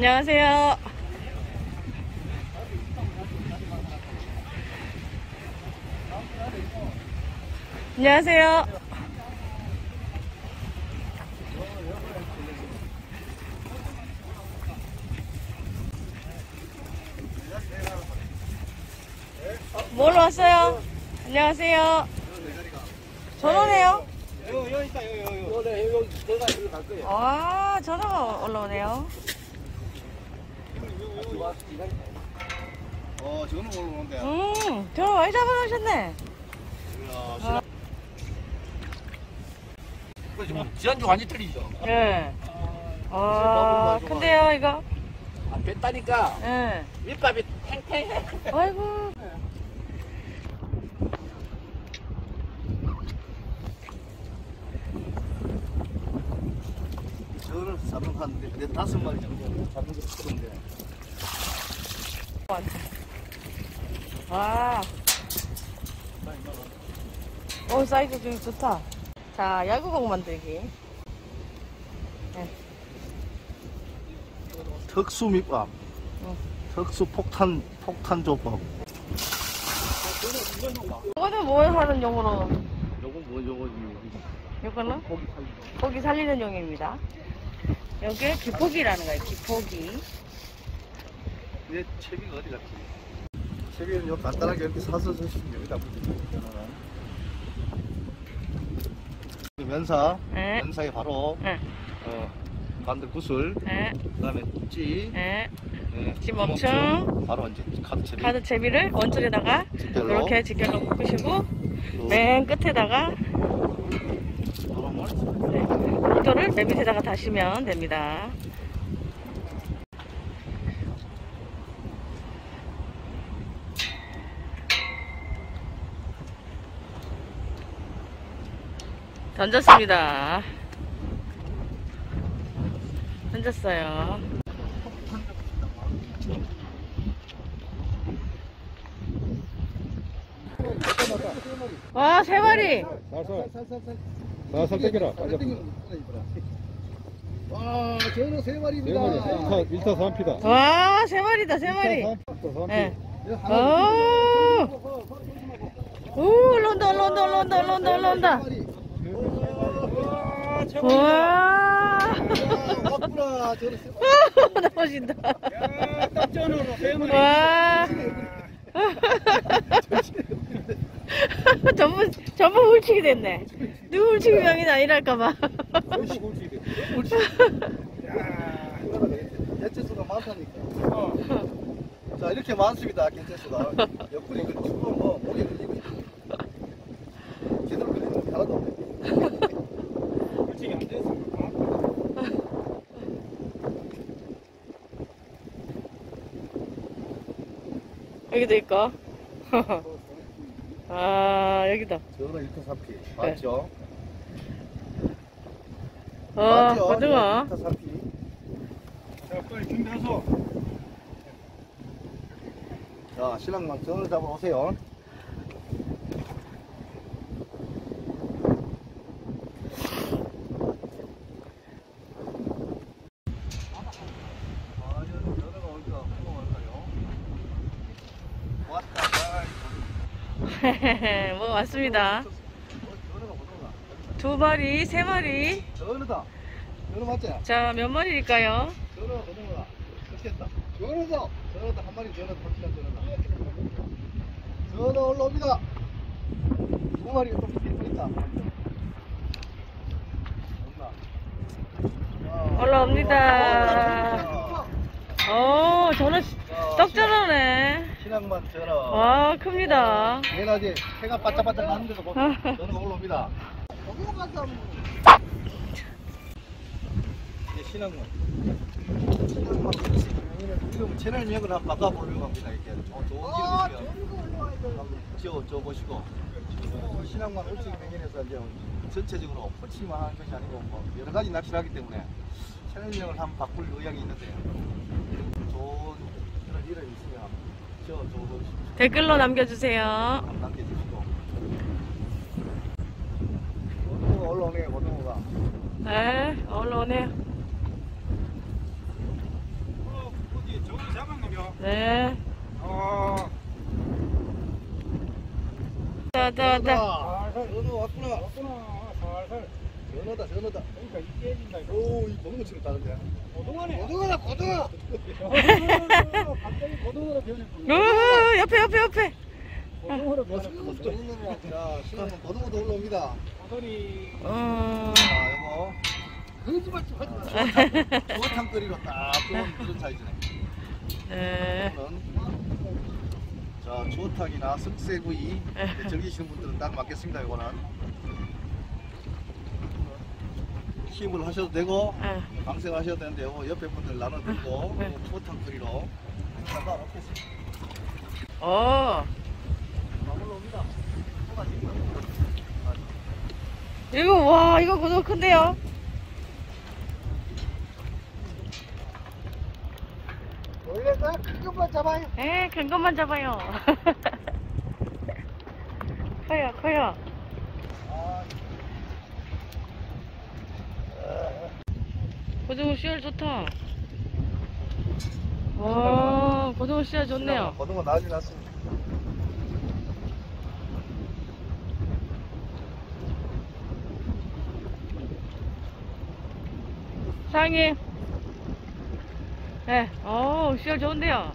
안녕하세요. 안녕하세요. 뭘로 왔어요? 안녕하세요. 전화네요. 여기 있다 여기 여기 여기 여기 내가 여기 갈 거예요. 아, 전화가 올라오네요. 어 저는 올라오는데. 음, 전화 많이 잡아놓으셨네. 지금 지난주 완전 틀리죠. 예. 아, 큰데요, 이거? 아, 뺐다니까 예. 밑밥이 탱탱해. 아이고. 저는 잡는 한네 다섯 마리 정도 잡는 거 그런데. 와. 오, 사이즈 좀 좋다. 자, 야구공 만들기. 특수 밑밥. 어. 특수 폭탄 폭탄 조법. 이거는 뭐 하는 용으로? 요거 뭐 요거 이거는 고기 살리고. 고기 살리는 용입니다. 여기에 기포기라는 거예요, 기포기. 내 채비가 어디 갔지? 채비는 요 간단하게 이렇게 사서 주시면 여기다 붙이면 면사, 예. 면사에 바로 예, 어, 반대 구슬, 예, 그다음에 찌, 예. 예, 지 멈춤. 바로 이제 카드 채비. 카드 채비를 원줄에다가 직결로. 이렇게 직결로 묶으시고 또맨 끝에다가 뭘? 이도를 맨 밑에다가 다시면 됩니다. 던졌습니다. 던졌어요. 와, 세 마리! 살살. 살살 땡겨라. 와, 저는 세네 마리입니다. 마리. 1타, 1타 3피다. 와, 세 마리다, 세 마리. 3피. 3피. 예. 네, 오! 오, 올라온다, 올라온다, 올라온다, 올라온다, 올라온다. 와! 나오신다. 와! 전부, 전부 훌치기 됐네. 누구 훌치기 명이 아니랄까봐. 개체수가 많다니까. 자, 이렇게 많습니다. 개체수가. 옆구리 그 축구 뭐 목에 걸리고 있고. 제대로 걸리는 게 하나도 없네. 솔직히 안 됐어. 여기도 있고. 아, 여기도. 저는 1타 3피. 맞죠? 어, 맞죠? 고등어. 1타 3피. 자, 빨리 준비하소. 자, 신랑만 전을 잡으러 오세요. 뭐, 왔습니다. 두 마리, 세 마리. 전어다. 전어 맞지? 자, 몇 마리일까요? 전어가 전어가. 좋겠다. 전어다. 전어다 한 마리 전어 확실한 전어다. 전어 올라옵니다. 두 마리가 또 있다. 올라옵니다. 오, 저는 떡전어네. 전어. 와, 큽니다. 얘가 이제 해가 바짝바짝 나는데도 보- 아. 전어가 올라옵니다. 이제 신앙만. 신앙만 지금 채널 명을 한번 바꿔보려고 합니다. 이렇게 어, 좋은 한번 지어 줘 보시고 신앙만 울치기 명인에서 이제 전체적으로 폴치만 하는 것이 아니고 뭐 여러 가지 낚시를 하기 때문에 채널명을 한번 바꿀 의향이 있는데 좋은 그런 일을 있으면 댓글로 남겨주세요. 남겨주시고 고등어가 올라오네요 고등어가 네, 올라오네요. 갑니다. 네. 아, 왔구나. 왔구나. 살살. 연어다, 연어다. 그러니까 이 깨진다. 이거. 오, 이 고등어처럼 다른데. 고등어네. 고등어다, 고등어. 갑자기 고등어로 변했구나. 으, 옆에, 옆에, 옆에. 고등어로 뭐, 변했구나. 자, 신랑은 고등어도 올라옵니다. 고등이. 음. 자, 이거. 거짓말 좀 하지 마. 주어탕거리로 딱 그런 그런 사이즈네. 네. 자, 주어탕이나 석쇠구이 즐기시는 분들은 딱 맞겠습니다. 이거는 힘을 하셔도 되고 네. 방생하셔도 되는데 요 옆에 분들 나눠드리고 네. 주어탕거리로 잠깐 놓겠습니다. 어. 막 올라옵니다. 이거, 와, 이거 고등어 큰데요? 원래 다큰 것만 잡아요. 에, 큰 것만 잡아요. 커요, 커요. 고등어 씨알 좋다. 와, 고등어 씨알 좋네요. 고등어 난리 났습니다. 사장님. 네, 어 씨알 좋은데요.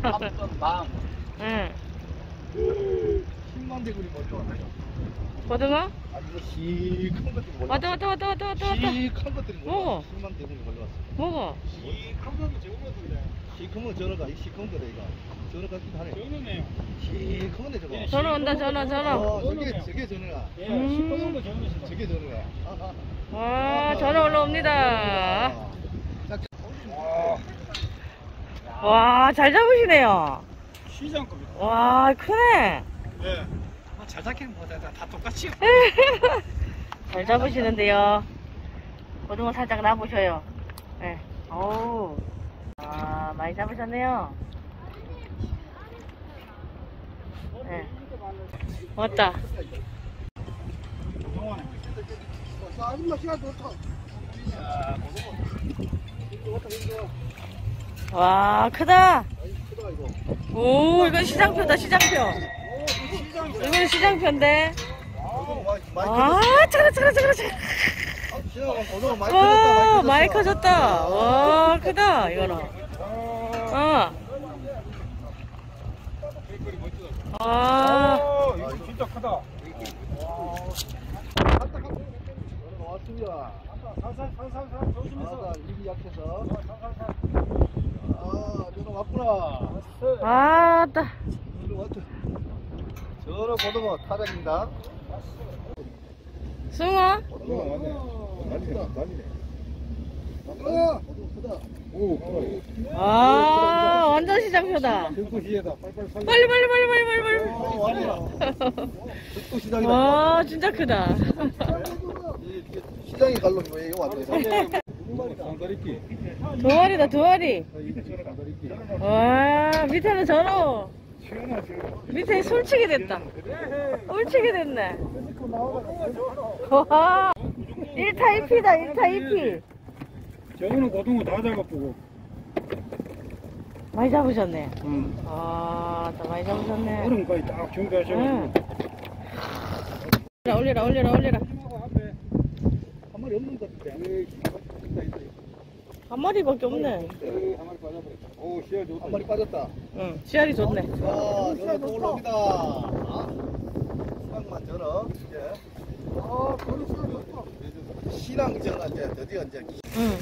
한번 망. 네. 10만 대구리 먼저 왔네요. 고등어? 아니 시큰 것들이 몰려. 왔다, 왔다, 왔다, 왔다, 왔다, 왔다. 시큰 것들이 몰려. 어. 10만 대구리 몰려 왔어. 먹어. 이 감각이 적은데. 시큰 건 전어가 이 시큰 거다 이거. 전어 같기도 하네. 적은네요. 시큰 건데 저거. 전화 온다, 전화, 전화. 어, 저게 저게 전어가. 예, 음. 시커먼 거 적은데. 저게 전어가. 아하. 와, 전화 올라옵니다. 아. 자, 와, 잘 잡으시네요. 시장급이다. 와, 크네. 예. 잘 잡기는 못해. 다 똑같이. 잘 잡으시는데요. 고등어 살짝 놔보셔요. 네. 어우. 아, 많이 잡으셨네요. 네. 왔다. 와, 크다. 오, 이건 시장표다, 시장표. 이건 많이 아, 차가라. 시장은 고등어 많이 와. 많이 커졌다. 와, 크다, 이거는. 어. 아, 어, 이거 진짜 크다. 왔습니다. 살살 살살 살살 조심해서. 아, 입이 약해서. 아, 전어 왔구나. 전어 왔다. 전어 고등어 타작입니다. 숭어? 고등어. 오, 그래. 아, 완전 시장표다. 빨리, 빨리, 빨리, 빨리, 빨리, 빨리. 시장이다. 와, 진짜 크다. 시장이 갈로 왜 이거 왔네. 두 마리다, 두 마리. 와, 밑에는 전어. 밑에 술치게 됐다. 술치게 됐네. 와, 1타 2피다, 1타 2피. 저거는 고등어 다 잡아보고. 많이 잡으셨네. 응. 아, 더 많이 잡으셨네. 얼음까지 딱 준비하셔가지고. 응. 올려라, 올려라, 올려라. 한 마리 없는 것 같아. 한 마리밖에 없네. 한 마리 빠져버렸다. 오, 시야 좋다. 한 마리 빠졌다. 응, 씨알이 좋네. 자, 전어 또 올라옵니다. 아, 시장만 전어 이제. 아, 전어 시장 신앙 전어 이제 드디어 이제 응.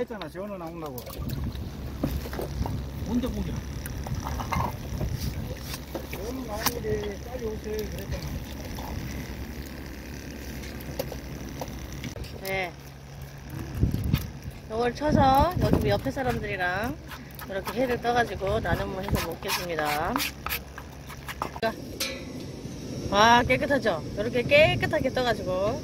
했잖아, 시원은 나온다고. 뭔데 보냐? 시원은 나오는데 빨리 오세요. 그랬잖아. 네. 이걸 쳐서 여기 옆에 사람들이랑 이렇게 회를 떠가지고 나눔을 해서 먹겠습니다. 와 깨끗하죠? 이렇게 깨끗하게 떠가지고